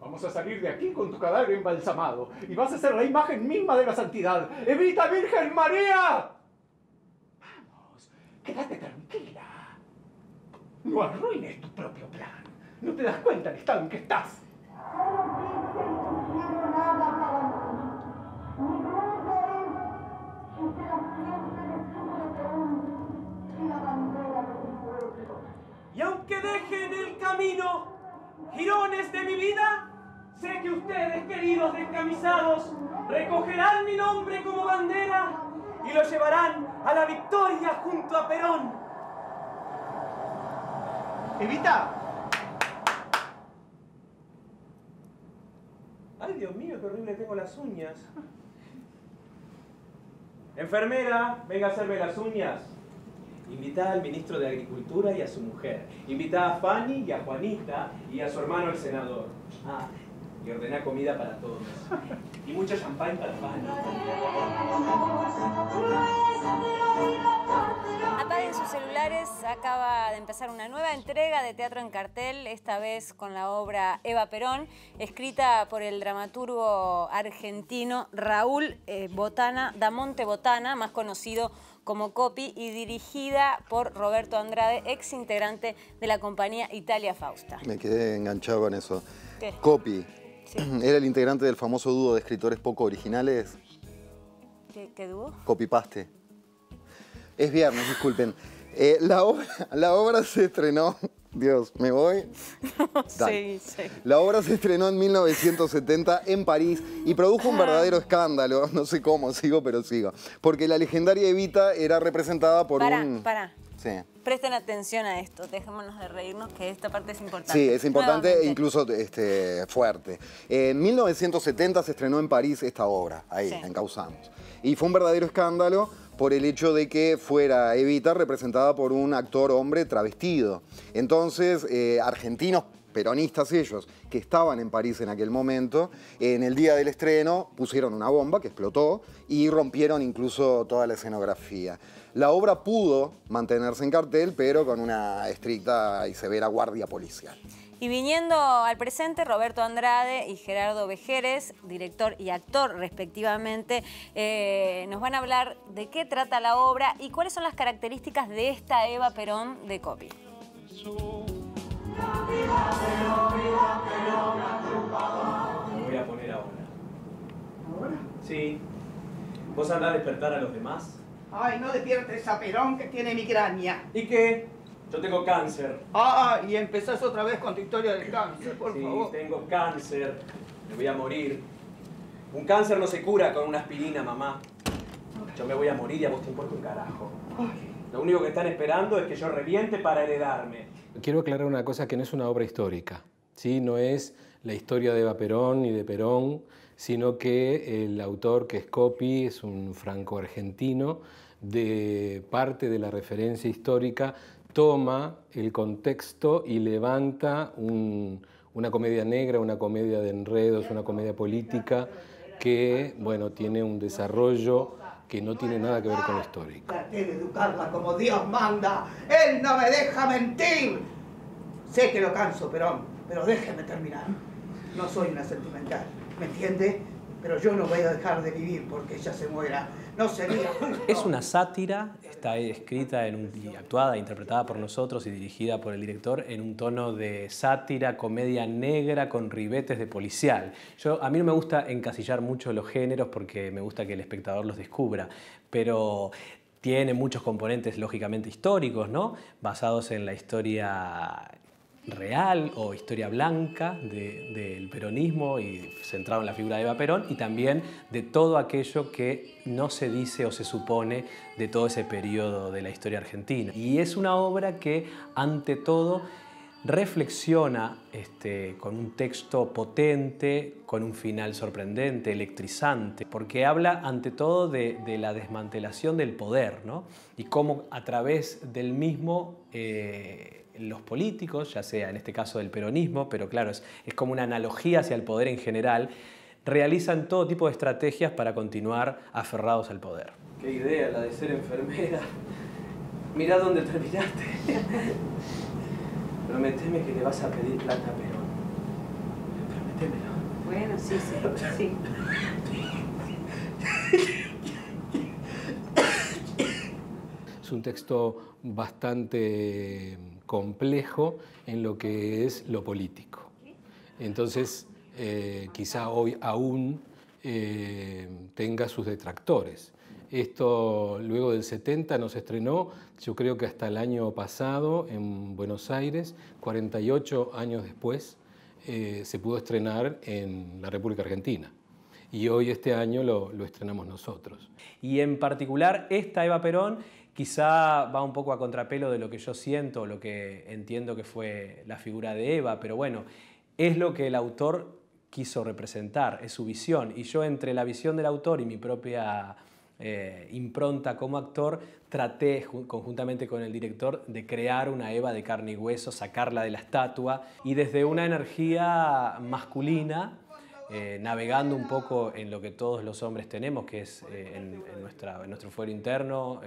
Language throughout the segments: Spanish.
Vamos a salir de aquí con tu cadáver embalsamado y vas a ser la imagen misma de la santidad. ¡Evita, Virgen María! Vamos, quédate tranquila. No arruines tu propio plan. No te das cuenta del estado en que estás. Y aunque dejen el camino, girones de mi vida, sé que ustedes, queridos descamisados, recogerán mi nombre como bandera y lo llevarán a la victoria junto a Perón. ¡Evita! Ay, Dios mío, qué horrible tengo las uñas. Enfermera, venga a hacerme las uñas. Invita al ministro de Agricultura y a su mujer. Invita a Fanny y a Juanita y a su hermano el senador. Ah, y ordena comida para todos. Y mucha champán para Fanny. Apaguen sus celulares, acaba de empezar una nueva entrega de Teatro en Cartel, esta vez con la obra Eva Perón, escrita por el dramaturgo argentino Raúl eh, Botana, Damonte Botana, más conocido como Copy, y dirigida por Roberto Andrade, ex integrante de la compañía Italia Fausta. Me quedé enganchado en eso. ¿Qué? Copy. Sí. Era el integrante del famoso dúo de escritores poco originales, ¿Qué, qué dúo? Copypaste. Es viernes, disculpen. Eh, la, obra, la obra se estrenó... Dios, ¿me voy? Sí, sí. La obra se estrenó en 1970 en París y produjo un verdadero escándalo. No sé cómo, sigo, pero sigo. Porque la legendaria Evita era representada por Pará, un... pará. Sí. Presten atención a esto, dejémonos de reírnos, que esta parte es importante. Sí, es importante e Nuevamente. incluso este, fuerte. En 1970 se estrenó en París esta obra, ahí, Sí. en Causamos. Y fue un verdadero escándalo por el hecho de que fuera Evita representada por un actor hombre travestido. Entonces, eh, argentinos peronistas ellos, que estaban en París en aquel momento, en el día del estreno pusieron una bomba que explotó y rompieron incluso toda la escenografía. La obra pudo mantenerse en cartel, pero con una estricta y severa guardia policial. Y viniendo al presente, Roberto Andrade y Gerardo Vejeres, director y actor respectivamente, eh, nos van a hablar de qué trata la obra y cuáles son las características de esta Eva Perón de Copy. Voy a poner ahora. ¿Ahora? Sí. ¿Vos andás a despertar a los demás? Ay, no despiertes a Perón que tiene migraña. ¿Y qué? Yo tengo cáncer. Ah, y empezás otra vez con tu historia del cáncer, por sí, favor. tengo cáncer. Me voy a morir. Un cáncer no se cura con una aspirina, mamá. Yo me voy a morir y a vos te importa un carajo. Lo único que están esperando es que yo reviente para heredarme. Quiero aclarar una cosa que no es una obra histórica, ¿sí? no es la historia de Eva Perón ni de Perón, sino que el autor que es Copy es un franco-argentino de parte de la referencia histórica, toma el contexto y levanta un- una comedia negra, una comedia de enredos, una comedia política que bueno, tiene un desarrollo que no tiene nada que ver con lo histórico. Educarla como Dios manda. Él no me deja mentir. Sé que lo canso, Perón, pero déjeme terminar. No soy una sentimental, ¿me entiende? Pero yo no voy a dejar de vivir porque ella se muera. No sería. Es una sátira, está escrita en un- y actuada, interpretada por nosotros y dirigida por el director en un tono de sátira, comedia negra con ribetes de policial. Yo, a mí no me gusta encasillar mucho los géneros porque me gusta que el espectador los descubra, pero tiene muchos componentes lógicamente históricos, ¿no? Basados en la historia real o historia blanca de- del peronismo y centrado en la figura de Eva Perón y también de todo aquello que no se dice o se supone de todo ese periodo de la historia argentina. Y es una obra que ante todo reflexiona este, con un texto potente, con un final sorprendente, electrizante, porque habla ante todo de, de la desmantelación del poder, ¿no? Y cómo a través del mismo eh, los políticos, ya sea en este caso del peronismo, pero claro, es, es como una analogía hacia el poder en general, realizan todo tipo de estrategias para continuar aferrados al poder. Qué idea la de ser enfermera. Mirá dónde terminaste. Prometeme que le vas a pedir plata a Perón. Prométemelo. Bueno, sí, sí, sí. Es un texto bastante complejo en lo que es lo político. Entonces, eh, quizá hoy aún eh, tenga sus detractores. Esto luego del 70 nos estrenó, yo creo que hasta el año pasado en Buenos Aires, 48 años después, eh, se pudo estrenar en la República Argentina. Y hoy este año lo, lo estrenamos nosotros. Y en particular esta Eva Perón quizá va un poco a contrapelo de lo que yo siento, lo que entiendo que fue la figura de Eva, pero bueno, es lo que el autor quiso representar, es su visión. Y yo entre la visión del autor y mi propia eh, impronta como actor, traté conjuntamente con el director de crear una Eva de carne y hueso, sacarla de la estatua y desde una energía masculina, eh, navegando un poco en lo que todos los hombres tenemos, que es eh, en, en, nuestro fuero interno,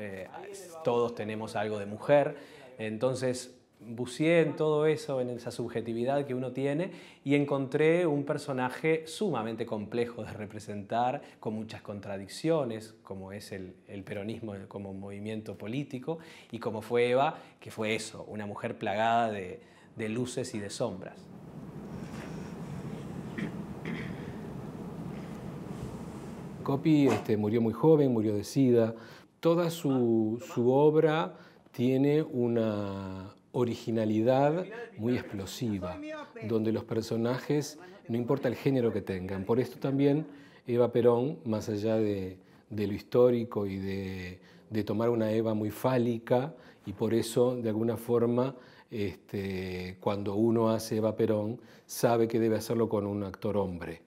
todos tenemos algo de mujer, entonces buceé en todo eso, en esa subjetividad que uno tiene y encontré un personaje sumamente complejo de representar, con muchas contradicciones, como es el, peronismo como movimiento político y como fue Eva, que fue eso, una mujer plagada de, luces y de sombras. Copy este, murió muy joven, murió de SIDA. Toda su obra tiene una, originalidad muy explosiva, donde los personajes, no importa el género que tengan, por esto también Eva Perón, más allá de, lo histórico y de, tomar una Eva muy fálica, y por eso, de alguna forma, este, cuando uno hace Eva Perón, sabe que debe hacerlo con un actor hombre.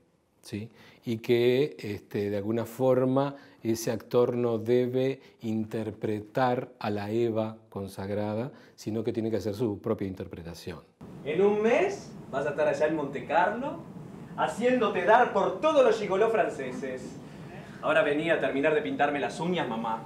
¿Sí? Y que este, de alguna forma ese actor no debe interpretar a la Eva consagrada, sino que tiene que hacer su propia interpretación. En un mes vas a estar allá en Monte Carlo, haciéndote dar por todos los gigolós franceses. Ahora venía a terminar de pintarme las uñas, mamá.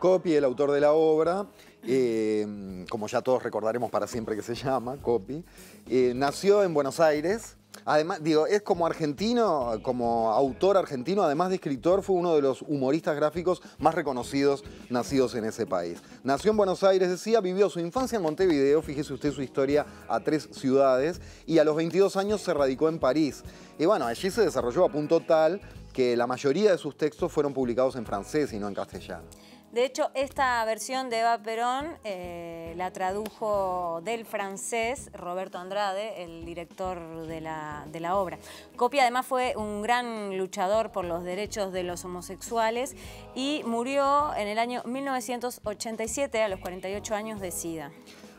Copy, el autor de la obra, eh, como ya todos recordaremos para siempre que se llama, Copy, eh, nació en Buenos Aires, Además, digo, es como argentino, como autor argentino, además de escritor, fue uno de los humoristas gráficos más reconocidos nacidos en ese país. Nació en Buenos Aires, decía, vivió su infancia en Montevideo, fíjese usted su historia a tres ciudades, y a los 22 años se radicó en París. Y bueno, allí se desarrolló a punto tal que la mayoría de sus textos fueron publicados en francés y no en castellano. De hecho, esta versión de Eva Perón eh, la tradujo del francés Roberto Andrade, el director de la, de la obra. Copia además fue un gran luchador por los derechos de los homosexuales y murió en el año 1987 a los 48 años de SIDA.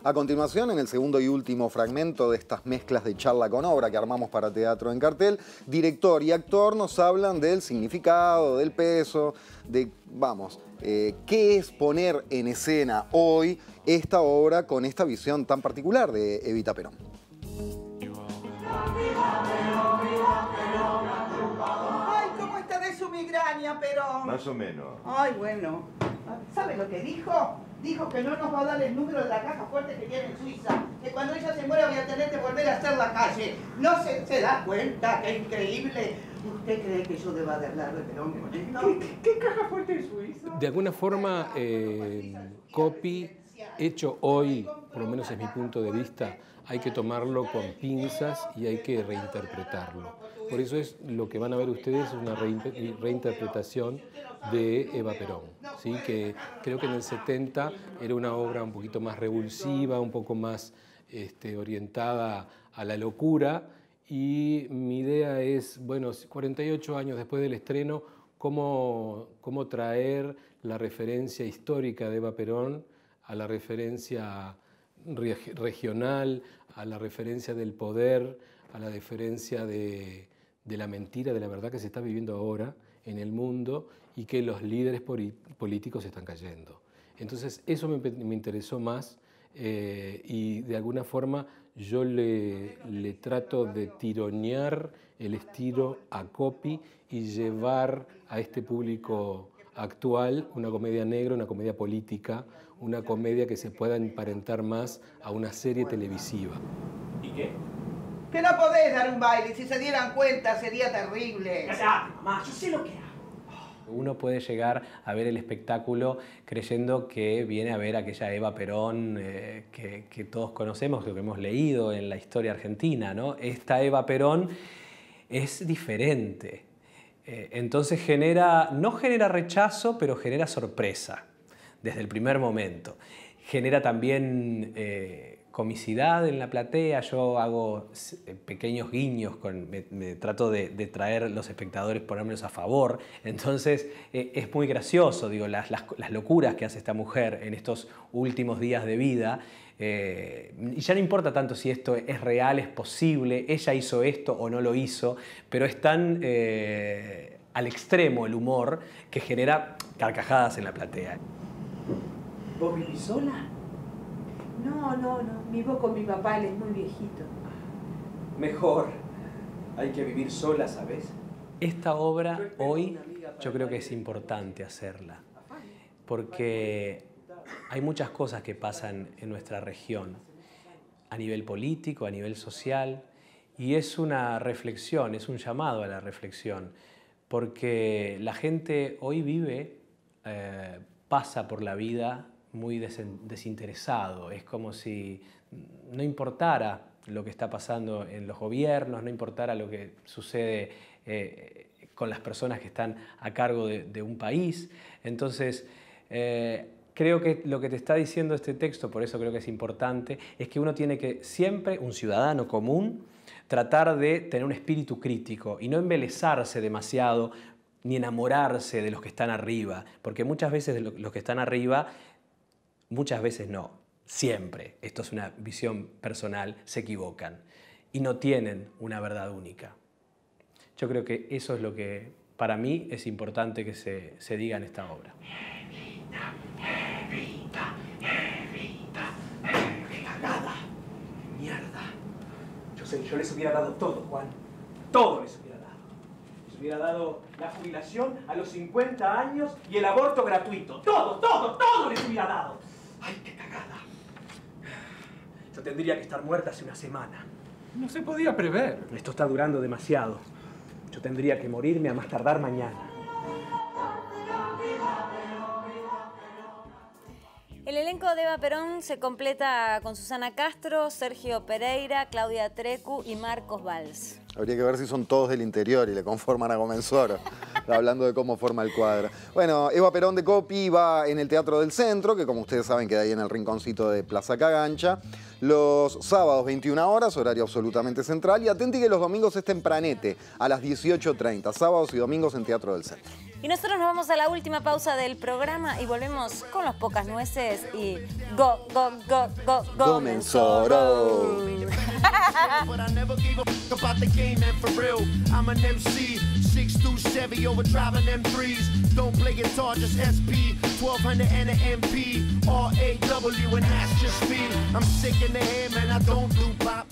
A continuación, en el segundo y último fragmento de estas mezclas de charla con obra que armamos para Teatro en Cartel, director y actor nos hablan del significado, del peso, de, vamos, eh, qué es poner en escena hoy esta obra con esta visión tan particular de Evita Perón. Ay, ¿cómo está de su migraña, Perón? Más o menos. Ay, bueno. ¿Sabe lo que dijo? Dijo que no nos va a dar el número de la caja fuerte que tiene en Suiza. Que cuando ella se muera voy a tener que volver a hacer la calle. ¿No se, se da cuenta? ¡Qué increíble! ¿Usted cree que yo deba de hablar de Perón con ¿Qué, ¿Qué, caja fuerte en Suiza? De alguna forma, eh, copy hecho hoy, por lo menos es mi punto de vista, hay que tomarlo con pinzas y hay que reinterpretarlo. Por eso es lo que van a ver ustedes es una reinterpretación de Eva Perón, ¿sí? que creo que en el 70 era una obra un poquito más revulsiva, un poco más este, orientada a la locura y mi idea es, bueno, 48 años después del estreno, cómo, cómo traer la referencia histórica de Eva Perón a la referencia regional, a la referencia del poder, a la referencia de, de, la mentira, de la verdad que se está viviendo ahora en el mundo y que los líderes políticos están cayendo. Entonces, eso me, interesó más eh, y de alguna forma yo le, le, trato de tironear el estilo a copy y llevar a este público actual una comedia negra, una comedia política, una comedia que se pueda emparentar más a una serie televisiva. ¿Y qué? Que no podés dar un baile, si se dieran cuenta sería terrible. Cállate, mamá, yo sé lo que hago. Uno puede llegar a ver el espectáculo creyendo que viene a ver aquella Eva Perón eh, que, que, todos conocemos, que hemos leído en la historia argentina. ¿no? Esta Eva Perón es diferente. Eh, entonces genera, no genera rechazo, pero genera sorpresa desde el primer momento. Genera también eh, comicidad en la platea, yo hago eh, pequeños guiños, con, me, trato de, traer los espectadores, ponérmelos a favor, entonces es muy gracioso, digo, las, locuras que hace esta mujer en estos últimos días de vida, y ya no importa tanto si esto es real, es posible, ella hizo esto o no lo hizo, pero es tan al extremo el humor que genera carcajadas en la platea. ¿Vos vivís sola? No, no, no. Vivo con mi papá, él es muy viejito. Mejor. Hay que vivir sola, ¿sabes? Esta obra hoy yo creo que es importante hacerla, porque hay muchas cosas que pasan en nuestra región, a nivel político, a nivel social, y es una reflexión, es un llamado a la reflexión porque la gente hoy vive, eh, pasa por la vida muy desinteresado, es como si no importara lo que está pasando en los gobiernos, no importara lo que sucede eh, con las personas que están a cargo de, un país. Entonces, eh, creo que lo que te está diciendo este texto, por eso creo que es importante, es que uno tiene que siempre, un ciudadano común, tratar de tener un espíritu crítico y no embelezarse demasiado ni enamorarse de los que están arriba, porque muchas veces los que están arriba, muchas veces no, siempre, esto es una visión personal, se equivocan y no tienen una verdad única. Yo creo que eso es lo que para mí es importante que se, se diga en esta obra. Evita, evita, evita, mierda. Yo sé, yo les hubiera dado todo, Juan. Todo les hubiera dado. Les hubiera dado la jubilación a los 50 años y el aborto gratuito. Todo, todo, todo les hubiera dado. ¡Ay, qué cagada! Yo tendría que estar muerta hace una semana. No se podía prever. Esto está durando demasiado. Yo tendría que morirme a más tardar mañana. El elenco de Eva Perón se completa con Susana Castro, Sergio Pereira, Claudia Trecu y Marcos Valls. Habría que ver si son todos del interior y le conforman a Comensoro, hablando de cómo forma el cuadro. Bueno, Eva Perón de Copi va en el Teatro del Centro, que como ustedes saben queda ahí en el rinconcito de Plaza Cagancha. Los sábados 21 horas, horario absolutamente central. Y atenti que los domingos es tempranete, a las 18.30. Sábados y domingos en Teatro del Centro. Y nosotros nos vamos a la última pausa del programa y volvemos con los pocas nueces y go, go, go, go, go. Comenzoro. 6 through Chevy over driving M3s. Don't play guitar, just SP, 1200 and an MP, R A W, and that's just me. I'm sick in the head, man, I don't do pop.